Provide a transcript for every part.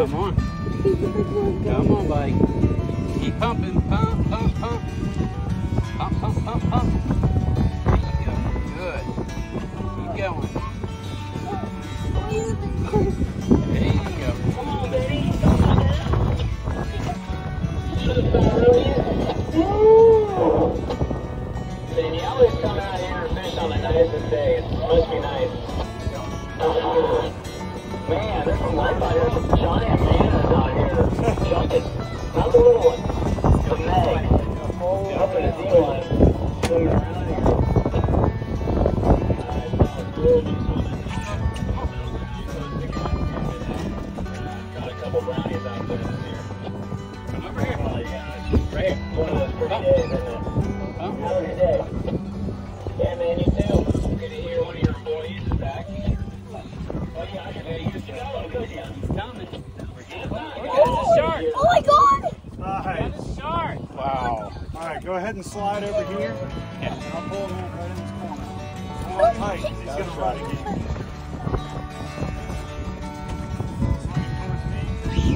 Come on. Come on, buddy. Keep pumping. Pump, pump, pump. Pump, pump, pump, pump. There you go. Good. Keep going. There you go. Come on, baby. Come on, man. Should have you always come out here and fish on the nicest days. Must be nice. Man, there's some life out here. Some giant bananas out here. Jumping. Not the little one. The right, go ahead and slide over here. Yeah. And I'll pull him out right in this corner. Hold on tight. He's gonna run again.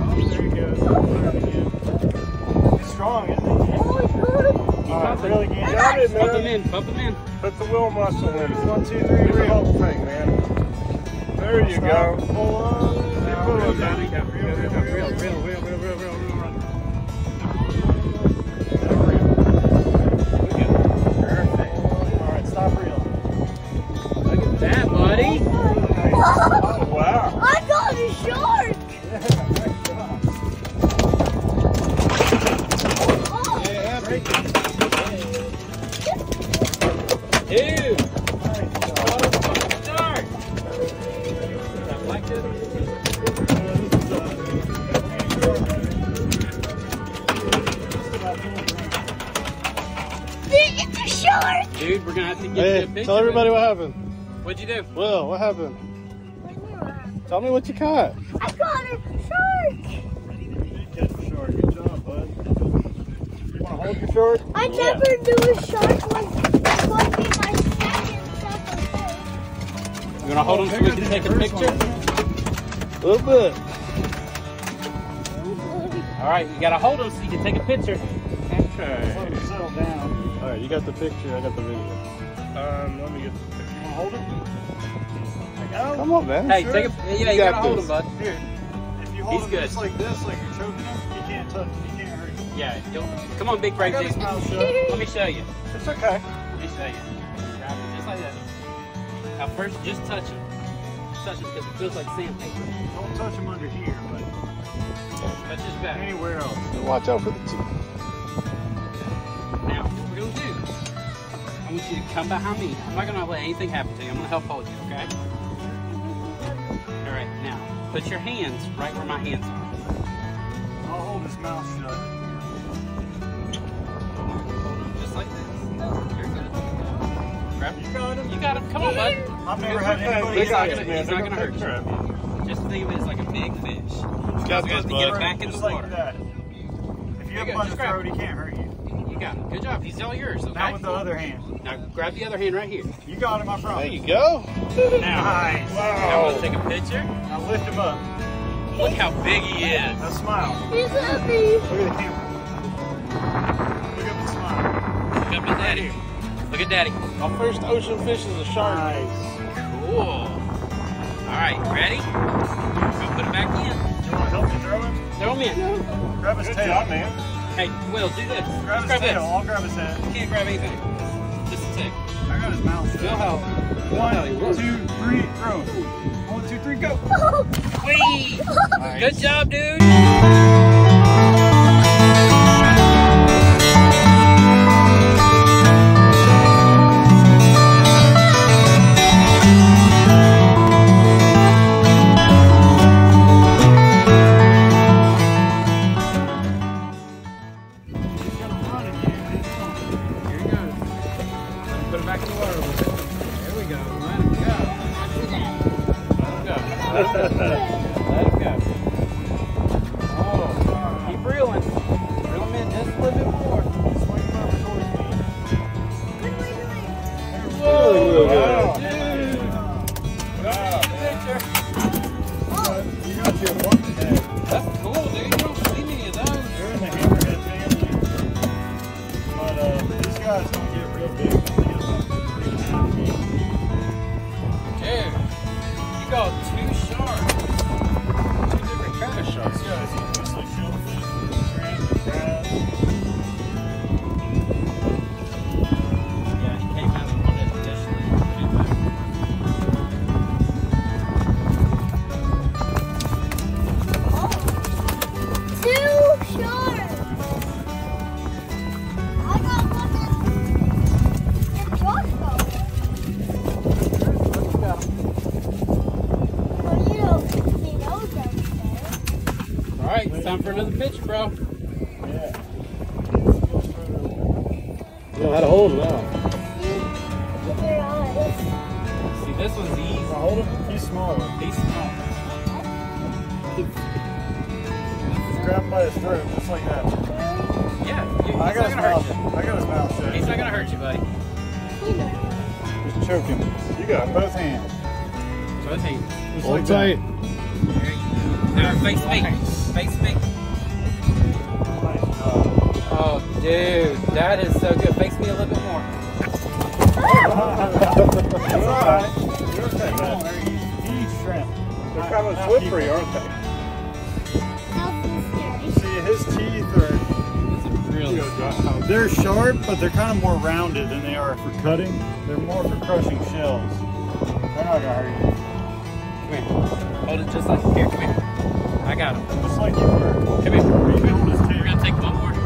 Oh, there he goes. Run again. He's strong, isn't he? Oh my god! All right, really good. Got it, Pump him man. in. Pump him in. Put the wheel muscle in. One, two, three, Do the reel. whole thing, man. There you go. Pull on. Now Pull reel on. down. Reel, reel, reel, reel, Dude, we're gonna have to get Hey, you a picture. tell everybody what happened. What'd you do? Will, what happened? Tell me what you caught. I got a shark! Good catch for shark. Good job, bud. You want to hold your shark? I never knew a shark was going to be my second second You wanna hold him so we can take a picture? A little bit. All right, you gotta hold him so you can take a picture. Let Okay. Him. All right, you got the picture. I got the video. Um, let me get the picture. hold it? Come on, man. Hey, Sure. take a. Yeah, you, You gotta got hold this. him, bud. Here, if you hold He's him good. just like this, like you're choking him, he can't touch, it. he can't hurt you. Yeah, you'll, come on, big I break. got his dude. mouth shut. Let me show you. It's okay. Let me show you. Grab it just like that. Now first, just touch him. Touch him because it feels like sandpaper. Don't touch him under here, but Touch his back. anywhere else. Watch out for the teeth. Want you to come behind me. I'm not gonna let anything happen to you. I'm gonna help hold you, okay? All right, now put your hands right where my hands are. I'll hold his mouth shut. Hold him just like this. You're good. Grab You got him. You got him. Come on, bud. I've never had anybody He's not gonna, me. he's not gonna hurt you. Just think of it as like a big fish. Got You have to get back in the like water. that. If you have him by just the throat, he can't hurt you. You got him. Good job. He's all yours. Okay. Now with the other hand. Now grab the other hand right here. You got him, my promise. There you go. Now, Nice. now we'll take a picture. Now lift him up. Look how big he is. Now smile. He's happy. Look at the camera. Look up and smile. Look up at daddy. Look at daddy. My first ocean fish is a shark. Nice. Cool. All right, ready? Go put it back in. You want to help me throw him? Throw him in. Grab his Good tail. job, man. Hey, Will, do this. Grab Just his tail. this. I'll grab his head. You can't grab anything. Got his mouth shut. Feel. One, two, three, throw. One, two, three, go. Whee! Nice. Good job, dude. Gracias. time for another pitch, bro. Yeah. You know how to hold it now. See, here on See, this one's easy. Now hold him. He's smaller. He's small. Just grab him by his throat, just like that. Yeah, you, he's I got his gonna hurt mouth. you. I got his mouth shut. He's not gonna hurt you, buddy. He knows. Just choke him. You got both hands. So it's easy. Just Hold like tight. Now face me. Face me. That. Nice job. Oh, dude, that is so good. Face me a little bit more. It's alright. You're okay, man. He shrimp. They're kind of slippery, aren't they? Now he's scary. See, his teeth are really they're sharp, but they're kind of more rounded than they are for cutting. They're more for crushing shells. They're not gonna hurt you. Come here. Hold it just like here. Come here. Got him. Just like you were. Come here. Come You here. hold his We're gonna take one more.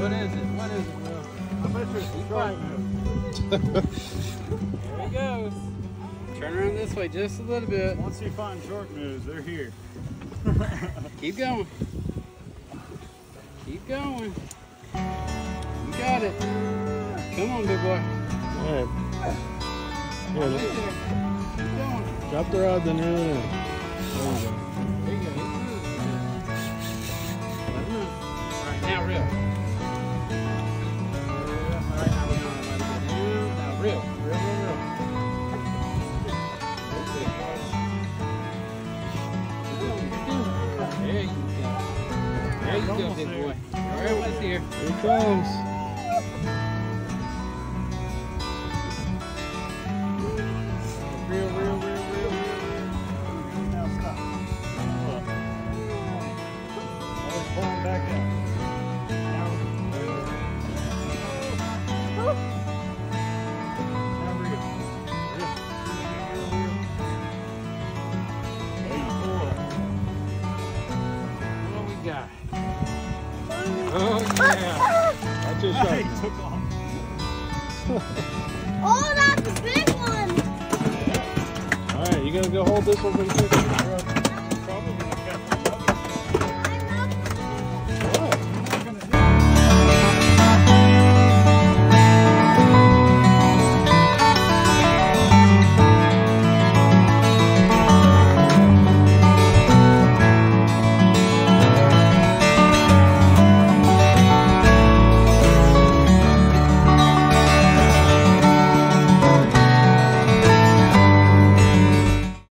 What is it? What is it, bro? I bet you it's Keep sharp There he goes. Turn around this way just a little bit. Once you find short nose, they're here. Keep going. Keep going. You got it. Come on, big boy. All right. Here, look. there. Keep going. drop the rod, then reel it in. There you go. There you go. Let. All right, now reel. Here. Yeah. That's your Hey, shark. took off. Oh, that's a big one. All right, you gonna go hold this one for the picture?